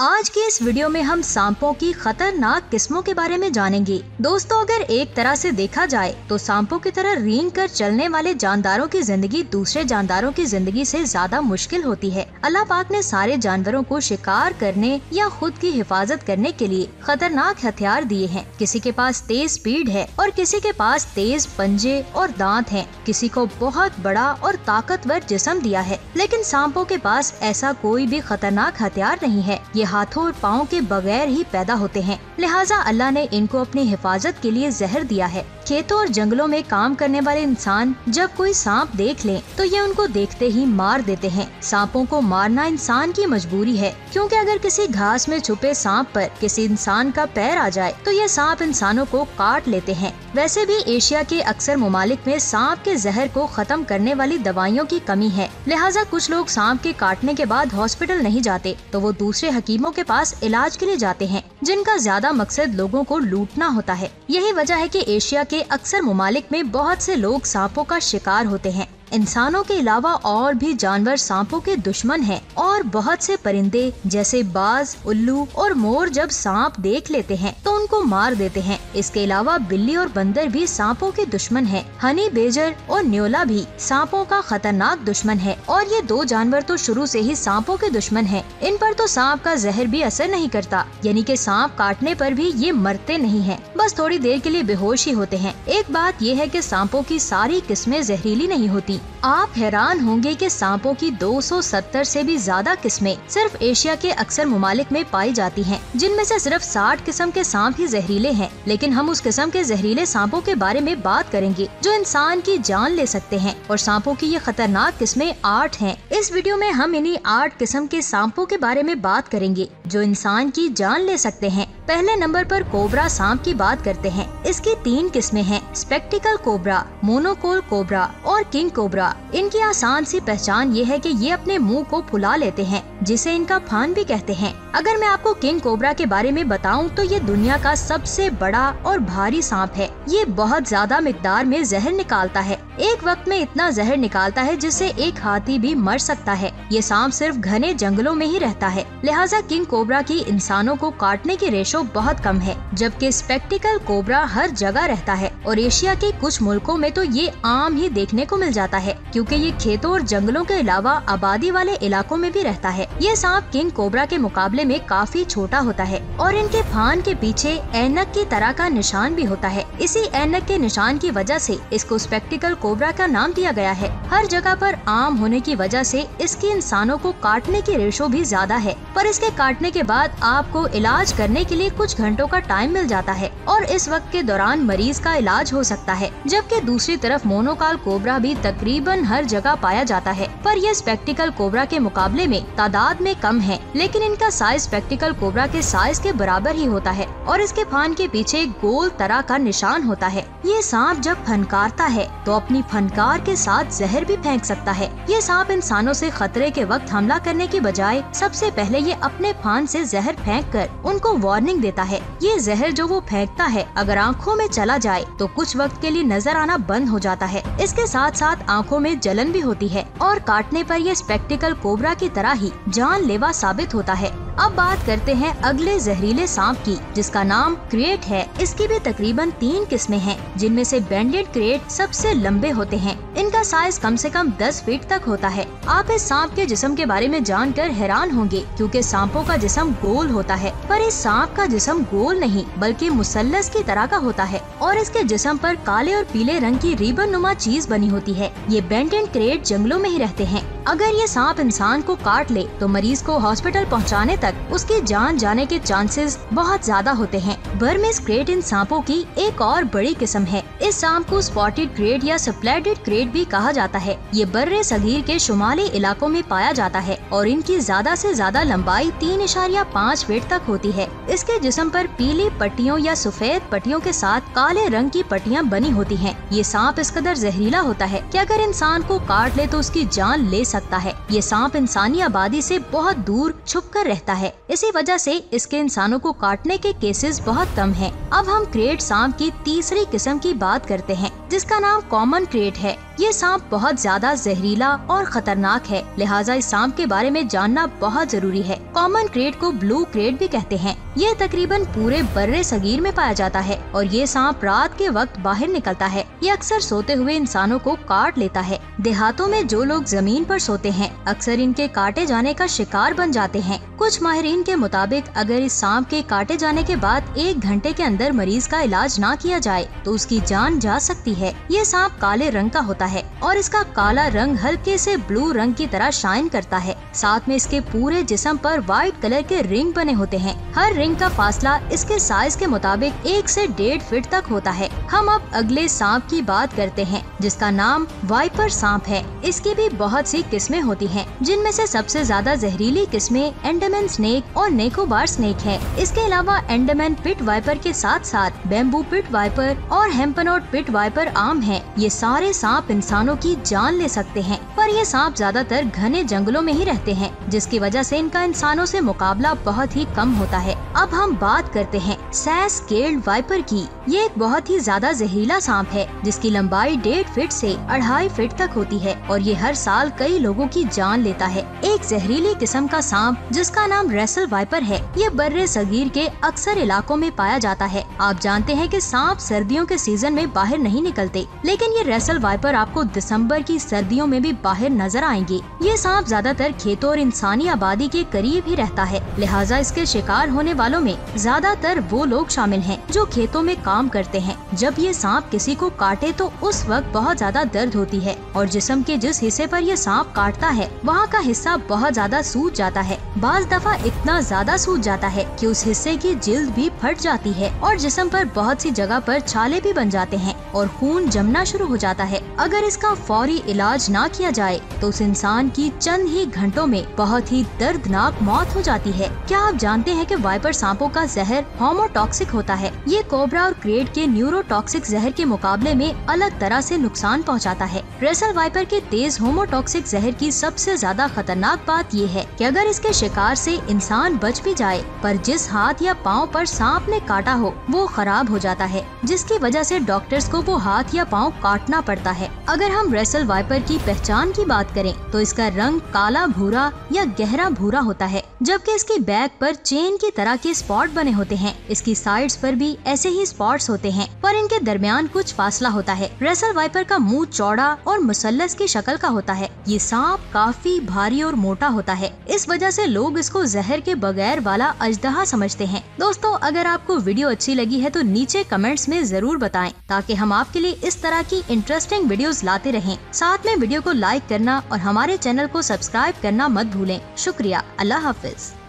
आज की इस वीडियो में हम सांपों की खतरनाक किस्मों के बारे में जानेंगे। दोस्तों, अगर एक तरह से देखा जाए तो सांपों की तरह रेंग कर चलने वाले जानदारों की ज़िंदगी दूसरे जानदारों की ज़िंदगी से ज़्यादा मुश्किल होती है। अल्लाह पाक ने सारे जानवरों को शिकार करने या खुद की हिफाजत करने के लिए खतरनाक हथियार दिए हैं। किसी के पास तेज स्पीड है और किसी के पास तेज पंजे और दांत है। किसी को बहुत बड़ा और ताकतवर जिसम दिया है, लेकिन सांपों के पास ऐसा कोई भी खतरनाक हथियार नहीं है। ये हाथों और पाँव के बगैर ही पैदा होते हैं। लिहाजा अल्लाह ने इनको अपनी हिफाजत के लिए जहर दिया है। खेतों और जंगलों में काम करने वाले इंसान जब कोई सांप देख ले तो ये उनको देखते ही मार देते हैं। सांपों को मारना इंसान की मजबूरी है, क्योंकि अगर किसी घास में छुपे सांप पर किसी इंसान का पैर आ जाए तो ये सांप इंसानों को काट लेते हैं। वैसे भी एशिया के अक्सर ममालिक में सांप के जहर को खत्म करने वाली दवाइयों की कमी है। लिहाजा कुछ लोग सांप के काटने के बाद हॉस्पिटल नहीं जाते तो वो दूसरे हकीमों के पास इलाज के लिए जाते हैं, जिनका ज़्यादा मकसद लोगों को लूटना होता है। यही वजह है कि एशिया के अक्सर ममालिक में बहुत से लोग सांपों का शिकार होते हैं। इंसानों के अलावा और भी जानवर सांपों के दुश्मन हैं और बहुत से परिंदे, जैसे बाज, उल्लू और मोर जब सांप देख लेते हैं तो उनको मार देते हैं इसके अलावा बिल्ली और बंदर भी सांपों के दुश्मन हैं। हनी बेजर और न्योला भी सांपों का खतरनाक दुश्मन है और ये दो जानवर तो शुरू से ही सांपों के दुश्मन हैं। इन पर तो सांप का जहर भी असर नहीं करता, यानी कि सांप काटने पर भी ये मरते नहीं हैं बस थोड़ी देर के लिए बेहोश ही होते हैं एक बात ये है कि सांपों की सारी किस्में जहरीली नहीं होती आप हैरान होंगे कि सांपों की 270 से भी ज़्यादा किस्में सिर्फ़ एशिया के अक्सर ममालिक में पाई जाती हैं, जिनमें से सिर्फ़ 60 किस्म के सांप ही जहरीले हैं। लेकिन हम उस किस्म के जहरीले सांपों के बारे में बात करेंगे जो इंसान की जान ले सकते हैं। और सांपों की ये खतरनाक किस्में आठ हैं। इस वीडियो में हम इन्हीं आठ किस्म के सांपों के बारे में बात करेंगे जो इंसान की जान ले सकते हैं। पहले नंबर पर कोबरा सांप की बात करते हैं। इसकी तीन किस्में हैं स्पेक्टिकल कोबरा मोनोकोल कोबरा और किंग कोबरा। इनकी आसान सी पहचान ये है कि ये अपने मुँह को फुला लेते हैं, जिसे इनका फान भी कहते हैं। अगर मैं आपको किंग कोबरा के बारे में बताऊँ तो ये दुनिया का सबसे बड़ा और भारी सांप है। ये बहुत ज़्यादा मिकदार में जहर निकालता है। एक वक्त में इतना जहर निकालता है, जिससे एक हाथी भी मर सकता है। ये सांप सिर्फ़ घने जंगलों में ही रहता है। लिहाजा किंग कोबरा की इंसानों को काटने की रेशो बहुत कम है, जबकि स्पेक्टिकल कोबरा हर जगह रहता है। और एशिया के कुछ मुल्कों में तो ये आम ही देखने को मिल जाता है। क्योंकि ये खेतों और जंगलों के अलावा आबादी वाले इलाकों में भी रहता है। ये सांप किंग कोबरा के मुकाबले में काफ़ी छोटा होता है और इनके फान के पीछे ऐनक की तरह का निशान भी होता है। इसी ऐनक के निशान की वजह से इसको स्पेक्टिकल कोबरा का नाम दिया गया है। हर जगह पर आम होने की वजह से इसकी इंसानों को काटने की रेशो भी ज़्यादा है, पर इसके काटने के बाद आपको इलाज करने के लिए कुछ घंटों का टाइम मिल जाता है और इस वक्त के दौरान मरीज़ का इलाज हो सकता है, जबकि दूसरी तरफ़ मोनोकाल कोबरा भी तकरीबन हर जगह पाया जाता है, पर यह स्पेक्टिकल कोबरा के मुकाबले में तादाद में कम है। लेकिन इनका साइज़ स्पेक्टिकल कोबरा के साइज़ के बराबर ही होता है और इसके फान के पीछे गोल तरह का निशान होता है। ये सांप जब फनकारता है तो अपनी फनकार के साथ जहर भी फेंक सकता है। ये सांप इंसानों से खतरे के वक्त हमला करने के बजाय सबसे पहले ये अपने फान से जहर फेंक कर उनको वार्निंग देता है। ये जहर जो वो फेंकता है, अगर आँखों में चला जाए तो कुछ वक्त के लिए नज़र आना बंद हो जाता है। इसके साथ साथ आँखों में जलन भी होती है और काटने पर यह स्पेक्टिकल कोबरा की तरह ही जानलेवा साबित होता है। अब बात करते हैं अगले जहरीले सांप की, जिसका नाम क्रिएट है। इसकी भी तकरीबन तीन किस्में हैं, जिनमें से बैंडेड क्रिएट सबसे लंबे होते हैं। इनका साइज़ कम से कम 10 फीट तक होता है। आप इस सांप के जिस्म के बारे में जानकर हैरान होंगे, क्योंकि सांपों का जिस्म गोल होता है। पर इस सांप का जिस्म गोल नहीं, बल्कि मुसल्लस की तरह का होता है, और इसके जिस्म पर काले और पीले रंग की रिबन नुमा चीज़ बनी होती है। ये बैंडेड क्रिएट जंगलों में ही रहते हैं। अगर ये सांप इंसान को काट ले तो मरीज़ को हॉस्पिटल पहुँचाने तक उसकी जान जाने के चांसेस बहुत ज़्यादा होते हैं। बर्मिस क्रेट इन सांपों की एक और बड़ी किस्म है। इस सांप को स्पॉटेड क्रेट या सप्लेडेड क्रेट भी कहा जाता है। ये बर्रे सगीर के शुमाली इलाकों में पाया जाता है और इनकी ज़्यादा से ज़्यादा लंबाई तीन इशारिया पाँच फीट तक होती है। इसके जिसम पर पीली पट्टियों या सफ़ेद पट्टियों के साथ काले रंग की पट्टियाँ बनी होती हैं। ये सांप इस कदर जहरीला होता है कि अगर इंसान को काट ले तो उसकी जान ले सकता है। ये सांप इंसानी आबादी से बहुत दूर छुप कर रहता है। इसी वजह से इसके इंसानों को काटने के केसेस बहुत कम हैं। अब हम क्रेट सांप की तीसरी किस्म की बात करते हैं, जिसका नाम कॉमन क्रेट है। ये सांप बहुत ज़्यादा जहरीला और खतरनाक है, लिहाजा इस सांप के बारे में जानना बहुत ज़रूरी है। कॉमन क्रेट को ब्लू क्रेट भी कहते हैं। ये तकरीबन पूरे बर्रे सगीर में पाया जाता है और ये सांप रात के वक्त बाहर निकलता है। ये अक्सर सोते हुए इंसानों को काट लेता है। देहातों में जो लोग ज़मीन पर सोते हैं, अक्सर इनके काटे जाने का शिकार बन जाते हैं। कुछ माहरीन के मुताबिक, अगर इस सांप के काटे जाने के बाद एक घंटे के अंदर मरीज़ का इलाज ना किया जाए तो उसकी जान जा सकती है। ये सांप काले रंग का होता है और इसका काला रंग हल्के से ब्लू रंग की तरह शाइन करता है। साथ में इसके पूरे जिसम पर व्हाइट कलर के रिंग बने होते हैं। हर रिंग का फासला इसके साइज़ के मुताबिक एक से डेढ़ फीट तक होता है। हम अब अगले सांप की बात करते हैं जिसका नाम वाइपर सांप है। इसकी भी बहुत सी किस्में होती हैं, जिनमें से सबसे ज़्यादा जहरीली किस्में एंडमन स्नेक और नेकोबार स्नेक है। इसके अलावा एंडमन पिट वाइपर के साथ साथ बेम्बू पिट वाइपर और हेम्पनोट पिट वाइपर आम है। ये सारे सांप इंसानों की जान ले सकते हैं। पर ये सांप ज़्यादातर घने जंगलों में ही रहते हैं, जिसकी वजह से इनका इंसानों से मुकाबला बहुत ही कम होता है। अब हम बात करते हैं सैस केल्ड वाइपर की। ये एक बहुत ही ज़्यादा जहरीला सांप है, जिसकी लंबाई डेढ़ फीट से अढ़ाई फीट तक होती है और ये हर साल कई लोगों की जान लेता है। एक जहरीली किस्म का सांप, जिसका नाम रेसल वाइपर है, ये बर्रे सगीर के अक्सर इलाकों में पाया जाता है। आप जानते हैं कि सांप सर्दियों के सीज़न में बाहर नहीं निकलते, लेकिन ये रेसल वाइपर आपको दिसंबर की सर्दियों में भी बाहर नज़र आएँगे। ये सांप ज़्यादातर खेतों और इंसानी आबादी के करीब ही रहता है। लिहाजा इसके शिकार होने वालों में ज़्यादातर वो लोग शामिल हैं, जो खेतों में काम करते हैं। जब ये सांप किसी को काटे तो उस वक्त बहुत ज़्यादा दर्द होती है और जिस्म के जिस हिस्से पर ये सांप काटता है, वहाँ का हिस्सा बहुत ज़्यादा सूज जाता है। बाज दफ़ा इतना ज़्यादा सूज जाता है कि उस हिस्से की जिल्द भी फट जाती है और जिस्म पर बहुत सी जगह पर छाले भी बन जाते हैं और खून जमना शुरू हो जाता है। अगर इसका फौरी इलाज ना किया जाए तो उस इंसान की चंद ही घंटों में बहुत ही दर्दनाक मौत हो जाती है। क्या आप जानते हैं कि वाइपर सांपों का जहर होमोटॉक्सिक होता है? ये कोबरा और क्रेड के न्यूरोटॉक्सिक जहर के मुकाबले में अलग तरह से नुकसान पहुंचाता है। रेसल वाइपर के तेज होमोटॉक्सिक जहर की सबसे ज़्यादा खतरनाक बात ये है कि अगर इसके शिकार से इंसान बच भी जाए, पर जिस हाथ या पाँव पर सांप ने काटा हो, वो खराब हो जाता है, जिसकी वजह से डॉक्टर्स को वो हाथ या पाँव काटना पड़ता है। अगर हम रेसल वाइपर की पहचान की बात करें तो इसका रंग काला भूरा या गहरा भूरा होता है, जबकि इसकी बैक पर चेन की तरह के स्पॉट बने होते हैं। इसकी साइड्स पर भी ऐसे ही स्पॉट्स होते हैं, पर इनके दरमियान कुछ फासला होता है। रेसल वाइपर का मुँह चौड़ा और मुसल्लस की शक्ल का होता है। ये सांप काफ़ी भारी और मोटा होता है। इस वजह से लोग इसको जहर के बगैर वाला अजदहा समझते हैं। दोस्तों, अगर आपको वीडियो अच्छी लगी है तो नीचे कमेंट्स में ज़रूर बताएँ, ताकि हम आपके लिए इस तरह की इंटरेस्टिंग वीडियोस लाते रहें। साथ में वीडियो को लाइक करना और हमारे चैनल को सब्सक्राइब करना मत भूलें। शुक्रिया। अल्लाह हाफिज।